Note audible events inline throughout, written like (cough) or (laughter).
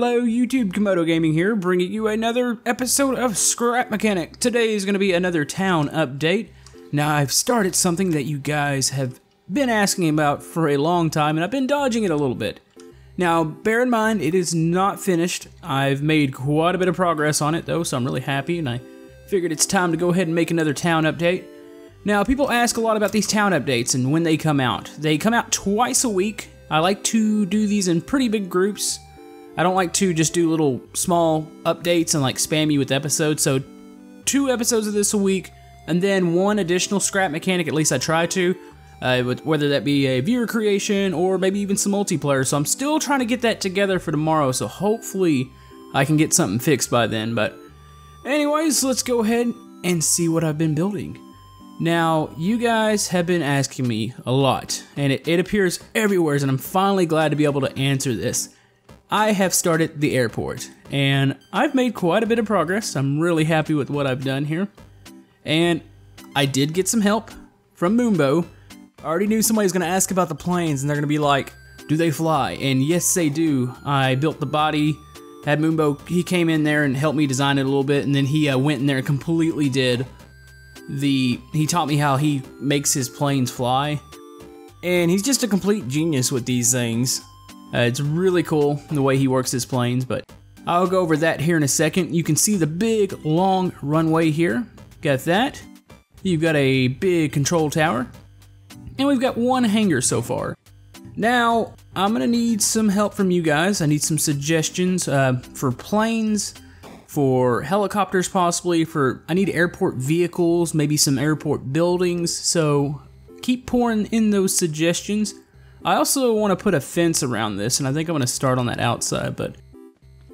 Hello YouTube, Camodo Gaming here, bringing you another episode of Scrap Mechanic. Today is going to be another town update. Now I've started something that you guys have been asking about for a long time and I've been dodging it a little bit. Now bear in mind it is not finished. I've made quite a bit of progress on it though so I'm really happy and I figured it's time to go ahead and make another town update. Now people ask a lot about these town updates and when they come out. They come out twice a week. I like to do these in pretty big groups. I don't like to just do little small updates and like spam you with episodes. So two episodes of this a week, and then one additional scrap mechanic. At least I try to, uh, with, whether that be a viewer creation or maybe even some multiplayer. So I'm still trying to get that together for tomorrow. So hopefully I can get something fixed by then. But anyways, let's go ahead and see what I've been building. Now, you guys have been asking me a lot, and it, it appears everywhere, and I'm finally glad to be able to answer this. I have started the airport, and I've made quite a bit of progress. I'm really happy with what I've done here. And I did get some help from Moonbo. I already knew somebody was going to ask about the planes, and they're going to be like, do they fly? And yes, they do. I built the body, had Moonbo, he came in there and helped me design it a little bit, and then he uh, went in there and completely did the, he taught me how he makes his planes fly. And he's just a complete genius with these things. Uh, it's really cool the way he works his planes, but I'll go over that here in a second. You can see the big, long runway here. Got that. You've got a big control tower. And we've got one hangar so far. Now, I'm gonna need some help from you guys. I need some suggestions uh, for planes, for helicopters possibly, for I need airport vehicles, maybe some airport buildings. So keep pouring in those suggestions. I also want to put a fence around this, and I think I'm going to start on that outside, but...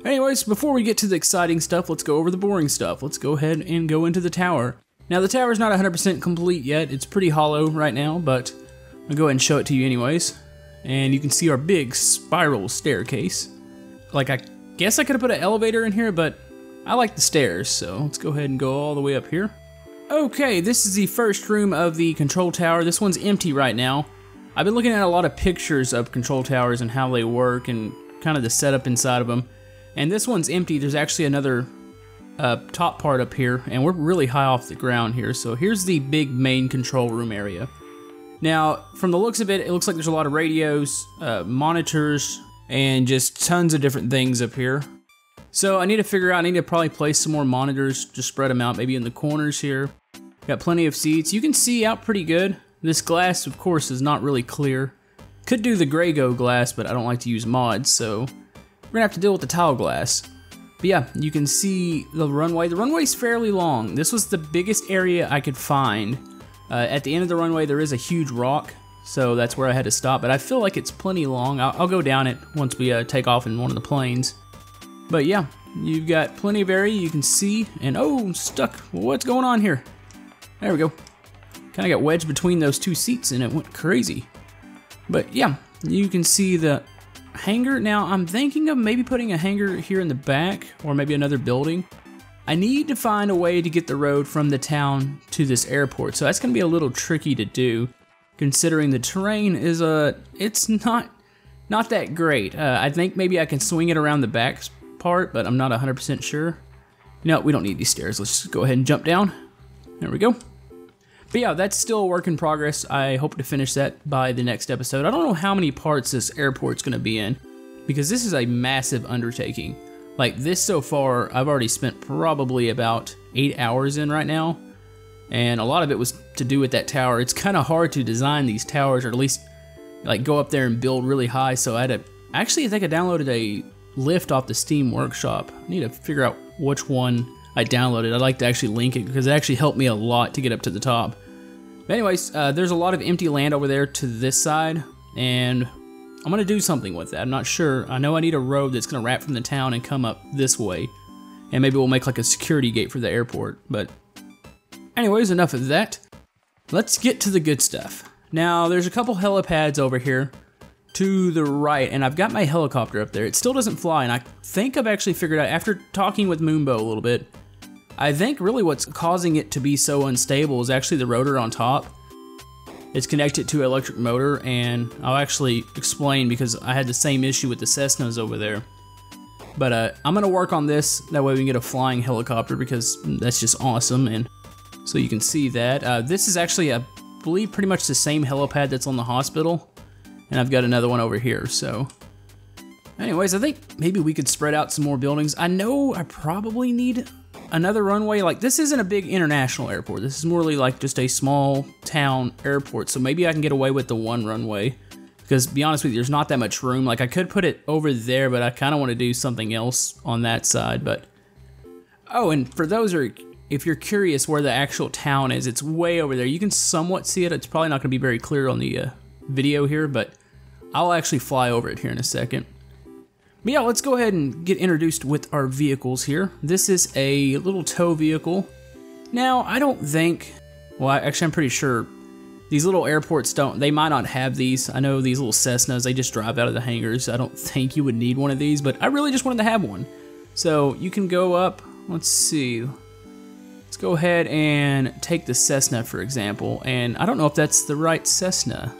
Anyways, before we get to the exciting stuff, let's go over the boring stuff. Let's go ahead and go into the tower. Now, the tower's not 100% complete yet. It's pretty hollow right now, but I'll go ahead and show it to you anyways. And you can see our big spiral staircase. Like, I guess I could have put an elevator in here, but I like the stairs, so let's go ahead and go all the way up here. Okay, this is the first room of the control tower. This one's empty right now. I've been looking at a lot of pictures of control towers and how they work and kind of the setup inside of them. And this one's empty. There's actually another uh, top part up here, and we're really high off the ground here. So here's the big main control room area. Now, from the looks of it, it looks like there's a lot of radios, uh, monitors, and just tons of different things up here. So I need to figure out, I need to probably place some more monitors, just spread them out maybe in the corners here. Got plenty of seats. You can see out pretty good. This glass, of course, is not really clear. Could do the Graygo glass, but I don't like to use mods, so we're gonna have to deal with the tile glass. But yeah, you can see the runway. The runway's fairly long. This was the biggest area I could find. Uh, at the end of the runway, there is a huge rock, so that's where I had to stop. But I feel like it's plenty long. I'll, I'll go down it once we uh, take off in one of the planes. But yeah, you've got plenty of area you can see. And oh, stuck. What's going on here? There we go. Kind of got wedged between those two seats and it went crazy. But yeah, you can see the hangar. Now I'm thinking of maybe putting a hangar here in the back or maybe another building. I need to find a way to get the road from the town to this airport. So that's going to be a little tricky to do considering the terrain is a uh, it's not not that great. Uh, I think maybe I can swing it around the back part, but I'm not 100% sure. No, we don't need these stairs. Let's just go ahead and jump down. There we go. But yeah, that's still a work in progress. I hope to finish that by the next episode. I don't know how many parts this airport's going to be in because this is a massive undertaking. Like this so far, I've already spent probably about eight hours in right now. And a lot of it was to do with that tower. It's kind of hard to design these towers or at least like go up there and build really high. So I had to, actually I think I downloaded a lift off the Steam Workshop. I need to figure out which one I downloaded. I'd like to actually link it because it actually helped me a lot to get up to the top. Anyways, uh, there's a lot of empty land over there to this side, and I'm gonna do something with that. I'm not sure. I know I need a road that's gonna wrap from the town and come up this way, and maybe we'll make like a security gate for the airport. But anyways, enough of that. Let's get to the good stuff. Now, there's a couple helipads over here to the right, and I've got my helicopter up there. It still doesn't fly, and I think I've actually figured out, after talking with Moonbo a little bit, I think really what's causing it to be so unstable is actually the rotor on top. It's connected to an electric motor, and I'll actually explain because I had the same issue with the Cessnas over there. But uh, I'm gonna work on this. That way we can get a flying helicopter because that's just awesome. And so you can see that. Uh, this is actually, I believe, pretty much the same helipad that's on the hospital. And I've got another one over here, so. Anyways, I think maybe we could spread out some more buildings. I know I probably need another runway. Like, this isn't a big international airport. This is more like just a small town airport. So maybe I can get away with the one runway. Because, be honest with you, there's not that much room. Like, I could put it over there, but I kind of want to do something else on that side. But, oh, and for those are if you're curious where the actual town is, it's way over there. You can somewhat see it. It's probably not going to be very clear on the uh, video here, but I'll actually fly over it here in a second. But yeah, let's go ahead and get introduced with our vehicles here. This is a little tow vehicle. Now, I don't think, well, actually I'm pretty sure these little airports don't, they might not have these. I know these little Cessnas, they just drive out of the hangars. I don't think you would need one of these, but I really just wanted to have one. So you can go up, let's see, let's go ahead and take the Cessna for example, and I don't know if that's the right Cessna.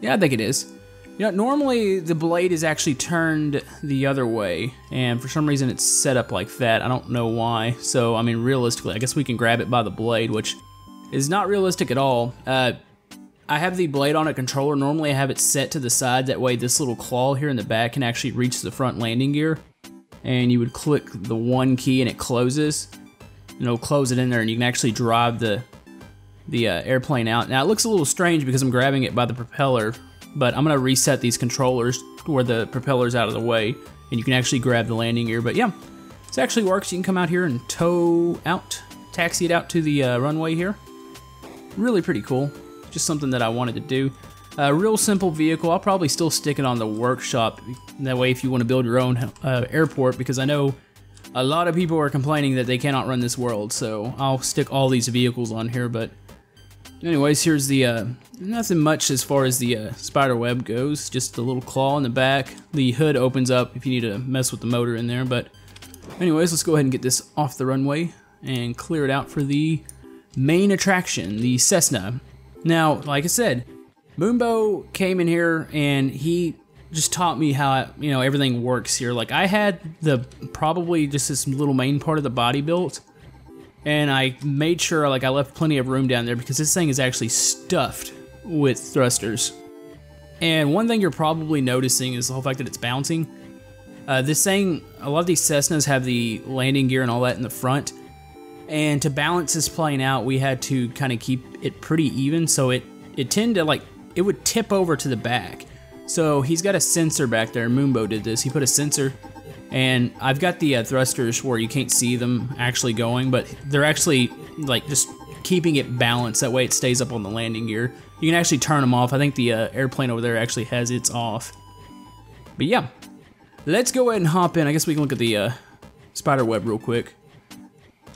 Yeah, I think it is. You know, normally the blade is actually turned the other way, and for some reason it's set up like that. I don't know why. So, I mean, realistically, I guess we can grab it by the blade, which is not realistic at all. Uh, I have the blade on a controller. Normally I have it set to the side. That way this little claw here in the back can actually reach the front landing gear. And you would click the one key and it closes. And it'll close it in there and you can actually drive the the uh, airplane out. Now it looks a little strange because I'm grabbing it by the propeller but I'm gonna reset these controllers where the propeller's out of the way and you can actually grab the landing gear. But yeah, this actually works. You can come out here and tow out, taxi it out to the uh, runway here. Really pretty cool. Just something that I wanted to do. A uh, real simple vehicle. I'll probably still stick it on the workshop. That way, if you want to build your own uh, airport, because I know a lot of people are complaining that they cannot run this world. So I'll stick all these vehicles on here. But anyways, here's the uh, Nothing much as far as the uh, spider web goes, just a little claw in the back. The hood opens up if you need to mess with the motor in there, but anyways, let's go ahead and get this off the runway and clear it out for the main attraction, the Cessna. Now, like I said, Moonbo came in here and he just taught me how you know everything works here. Like I had the probably just this little main part of the body built, and I made sure like I left plenty of room down there because this thing is actually stuffed with thrusters. And one thing you're probably noticing is the whole fact that it's bouncing. Uh, this thing, a lot of these Cessnas have the landing gear and all that in the front. And to balance this plane out, we had to kind of keep it pretty even. So it, it tended to like, it would tip over to the back. So he's got a sensor back there. Moonbo did this. He put a sensor and I've got the uh, thrusters where you can't see them actually going, but they're actually like just keeping it balanced. That way it stays up on the landing gear. You can actually turn them off. I think the uh, airplane over there actually has its off. But yeah, let's go ahead and hop in. I guess we can look at the uh, spider web real quick.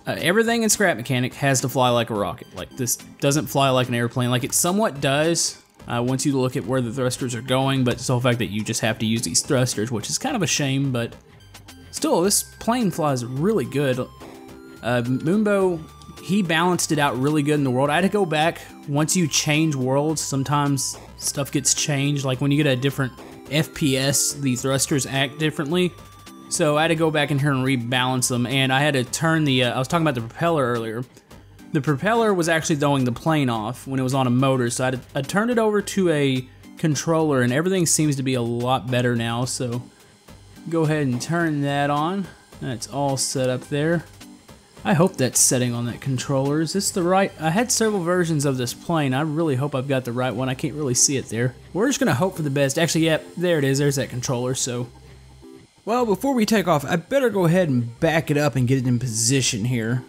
Uh, everything in Scrap Mechanic has to fly like a rocket. Like this doesn't fly like an airplane. Like it somewhat does uh, once you look at where the thrusters are going, but it's the whole fact that you just have to use these thrusters, which is kind of a shame, but still, this plane flies really good. Uh, Moonbo he balanced it out really good in the world. I had to go back once you change worlds. Sometimes stuff gets changed. Like when you get a different FPS, the thrusters act differently. So I had to go back in here and rebalance them, and I had to turn the. Uh, I was talking about the propeller earlier. The propeller was actually throwing the plane off when it was on a motor, so I, had, I turned it over to a controller, and everything seems to be a lot better now. So go ahead and turn that on. That's all set up there. I hope that's setting on that controller. Is this the right? I had several versions of this plane. I really hope I've got the right one. I can't really see it there. We're just going to hope for the best. Actually, yep, there it is. There's that controller, so... Well, before we take off, I better go ahead and back it up and get it in position here.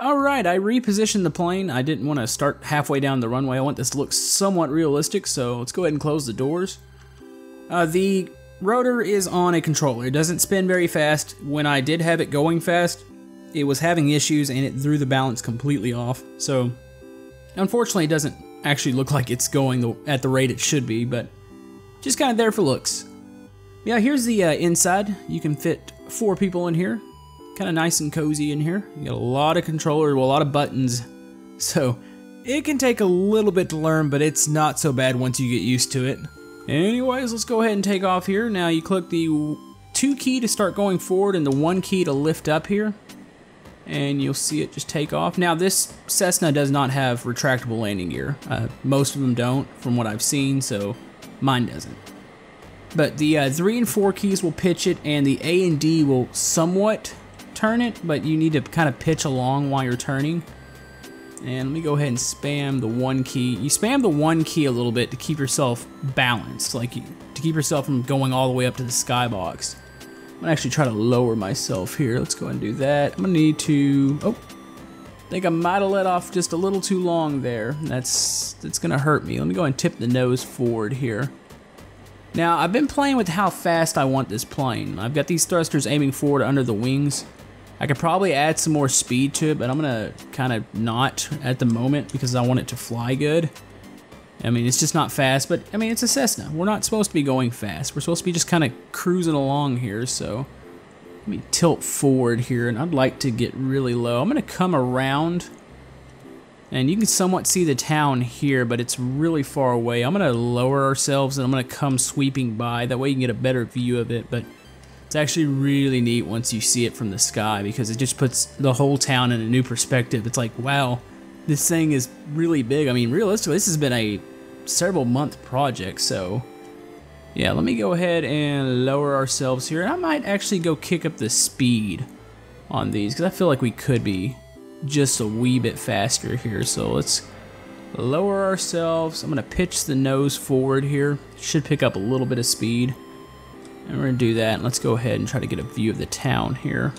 Alright, I repositioned the plane. I didn't want to start halfway down the runway. I want this to look somewhat realistic, so let's go ahead and close the doors. Uh, the rotor is on a controller. It doesn't spin very fast. When I did have it going fast, it was having issues and it threw the balance completely off. So, unfortunately, it doesn't actually look like it's going the, at the rate it should be, but just kind of there for looks. Yeah, here's the uh, inside. You can fit four people in here. Kind of nice and cozy in here. You got a lot of controllers, well, a lot of buttons. So, it can take a little bit to learn, but it's not so bad once you get used to it. Anyways, let's go ahead and take off here. Now you click the 2 key to start going forward and the 1 key to lift up here. And you'll see it just take off. Now this Cessna does not have retractable landing gear. Uh, most of them don't from what I've seen, so mine doesn't. But the uh, 3 and 4 keys will pitch it and the A and D will somewhat turn it, but you need to kind of pitch along while you're turning. And let me go ahead and spam the one key. You spam the one key a little bit to keep yourself balanced, like you, to keep yourself from going all the way up to the skybox. I'm gonna actually try to lower myself here. Let's go and do that. I'm gonna need to, oh, I think I might have let off just a little too long there. That's, that's gonna hurt me. Let me go and tip the nose forward here. Now, I've been playing with how fast I want this plane. I've got these thrusters aiming forward under the wings. I could probably add some more speed to it, but I'm gonna kind of not at the moment because I want it to fly good. I mean, it's just not fast, but I mean, it's a Cessna. We're not supposed to be going fast. We're supposed to be just kind of cruising along here, so let me tilt forward here, and I'd like to get really low. I'm gonna come around, and you can somewhat see the town here, but it's really far away. I'm gonna lower ourselves, and I'm gonna come sweeping by. That way you can get a better view of it, but it's actually really neat once you see it from the sky because it just puts the whole town in a new perspective. It's like, wow, this thing is really big. I mean, realistically, this has been a several month project, so yeah, let me go ahead and lower ourselves here. And I might actually go kick up the speed on these because I feel like we could be just a wee bit faster here. So let's lower ourselves. I'm going to pitch the nose forward here. Should pick up a little bit of speed. And we're gonna do that, let's go ahead and try to get a view of the town here.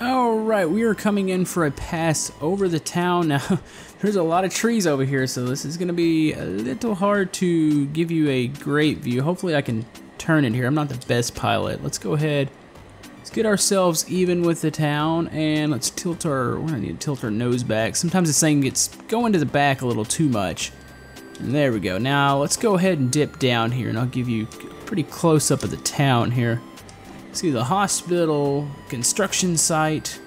Alright, we are coming in for a pass over the town. (laughs) Now, there's a lot of trees over here, so this is gonna be a little hard to give you a great view. Hopefully I can turn it here. I'm not the best pilot. Let's go ahead. Let's get ourselves even with the town, and let's tilt our, we're gonna need to tilt our nose back. Sometimes this thing gets going to the back a little too much. There we go. Now, let's go ahead and dip down here, and I'll give you a pretty close up of the town here. See the hospital, construction site,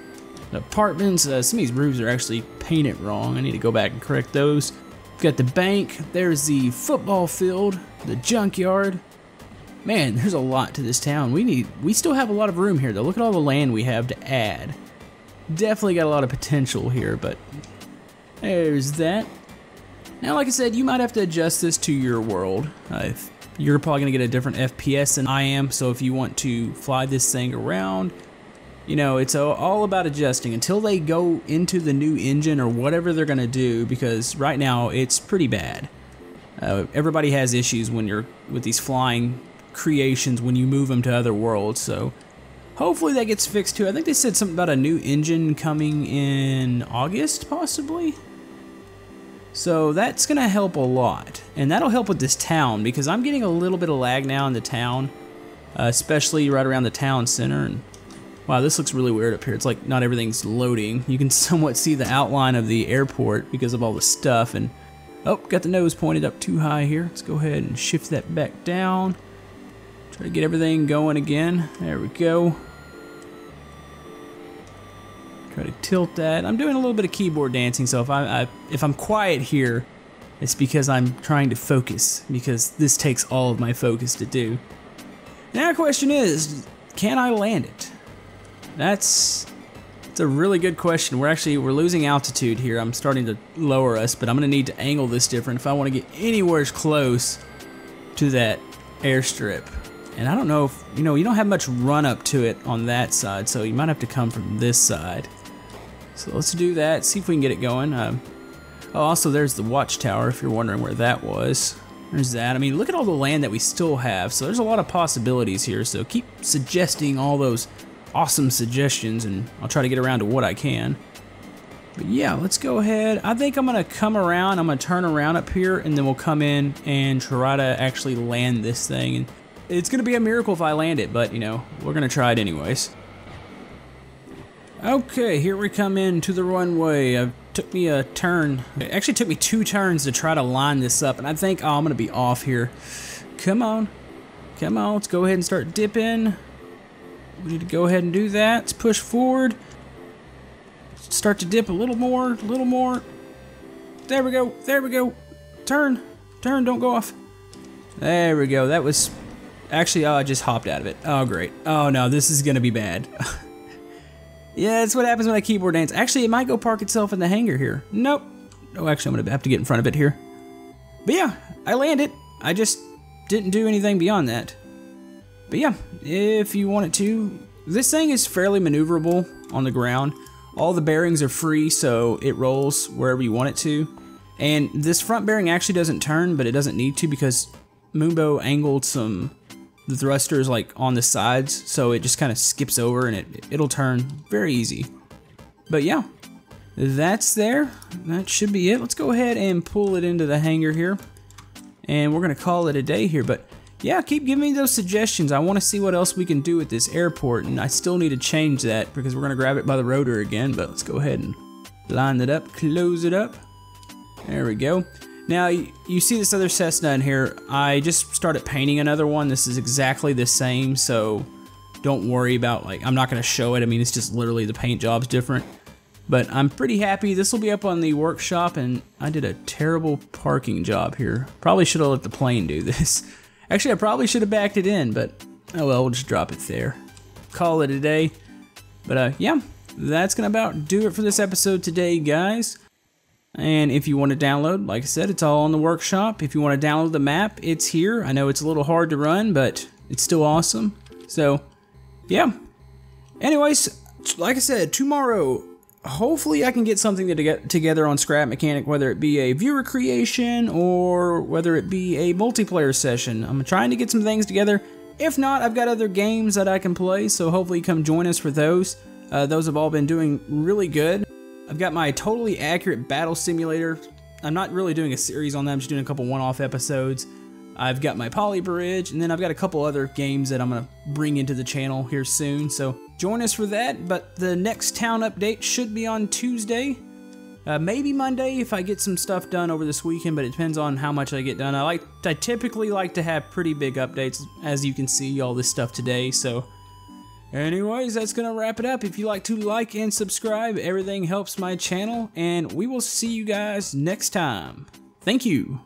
apartments. Uh, some of these roofs are actually painted wrong. I need to go back and correct those. Got the bank. There's the football field, the junkyard. Man, there's a lot to this town. We need. We still have a lot of room here, though. Look at all the land we have to add. Definitely got a lot of potential here, but there's that. Now, like I said, you might have to adjust this to your world. Uh, you're probably going to get a different FPS than I am, so if you want to fly this thing around, you know, it's all about adjusting until they go into the new engine or whatever they're going to do, because right now it's pretty bad. Uh, everybody has issues when you're with these flying creations when you move them to other worlds, so hopefully that gets fixed too. I think they said something about a new engine coming in August, possibly? So that's going to help a lot. And that'll help with this town because I'm getting a little bit of lag now in the town, uh, especially right around the town center. And Wow, this looks really weird up here. It's like not everything's loading. You can (laughs) somewhat see the outline of the airport because of all the stuff. And Oh, got the nose pointed up too high here. Let's go ahead and shift that back down. Try to get everything going again. There we go. Try to tilt that. I'm doing a little bit of keyboard dancing, so if I, I if I'm quiet here, it's because I'm trying to focus, because this takes all of my focus to do. Now the question is, can I land it? That's it's a really good question. We're actually we're losing altitude here. I'm starting to lower us, but I'm gonna need to angle this different if I want to get anywhere close to that airstrip. And I don't know if you know you don't have much run up to it on that side, so you might have to come from this side. So let's do that, see if we can get it going. Um, oh, also there's the watchtower, if you're wondering where that was. There's that. I mean, look at all the land that we still have. So there's a lot of possibilities here. So keep suggesting all those awesome suggestions, and I'll try to get around to what I can. But yeah, let's go ahead. I think I'm to come around. I'm to turn around up here, and then we'll come in and try to actually land this thing. And it's to be a miracle if I land it, but, you know, we're to try it anyways. Okay, here we come in to the runway. It took me a turn. It actually took me two turns to try to line this up, and I think, oh, I'm going to be off here. Come on. Come on, let's go ahead and start dipping. We need to go ahead and do that. Let's push forward. Start to dip a little more, a little more. There we go, there we go. Turn, turn, don't go off. There we go. That was actually, oh, I just hopped out of it. Oh, great. Oh no, this is gonna be bad. (laughs) yeah, that's what happens when I keyboard dance. Actually, it might go park itself in the hangar here. Nope. Oh, actually, I'm gonna have to get in front of it here. But yeah, I landed. I just didn't do anything beyond that. But yeah, if you want it to, this thing is fairly maneuverable on the ground. All the bearings are free, so it rolls wherever you want it to. And this front bearing actually doesn't turn, but it doesn't need to because Moonbo angled some the thrusters like on the sides, so it just kind of skips over and it it'll turn very easy. But yeah, that's there. That should be it. Let's go ahead and pull it into the hangar here. And we're gonna call it a day here, but yeah, keep giving me those suggestions. I want to see what else we can do with this airport, and I still need to change that because we're going to grab it by the rotor again, but let's go ahead and line it up, close it up. There we go. Now, you see this other Cessna in here. I just started painting another one. This is exactly the same, so don't worry about, like, I'm not going to show it. I mean, it's just literally the paint job's different. But I'm pretty happy. This will be up on the workshop, and I did a terrible parking job here. Probably should have let the plane do (laughs) this. Actually, I probably should have backed it in, but oh well, we'll just drop it there. Call it a day. But uh, yeah, that's gonna about do it for this episode today, guys. And if you want to download, like I said, it's all on the workshop. If you want to download the map, it's here. I know it's a little hard to run, but it's still awesome. So, yeah. Anyways, like I said, tomorrow hopefully I can get something to get together on Scrap Mechanic, whether it be a viewer creation or whether it be a multiplayer session. I'm trying to get some things together. If not, I've got other games that I can play, so hopefully come join us for those. Uh, those have all been doing really good. I've got my totally accurate battle simulator. I'm not really doing a series on that, I'm just doing a couple one-off episodes. I've got my Poly Bridge, and then I've got a couple other games that I'm going to bring into the channel here soon. So join us for that. But the next town update should be on Tuesday. Uh, maybe Monday if I get some stuff done over this weekend, but it depends on how much I get done. I like I typically like to have pretty big updates, as you can see all this stuff today. So, anyways, that's gonna wrap it up. If you like to like and subscribe, everything helps my channel, and we will see you guys next time. Thank you.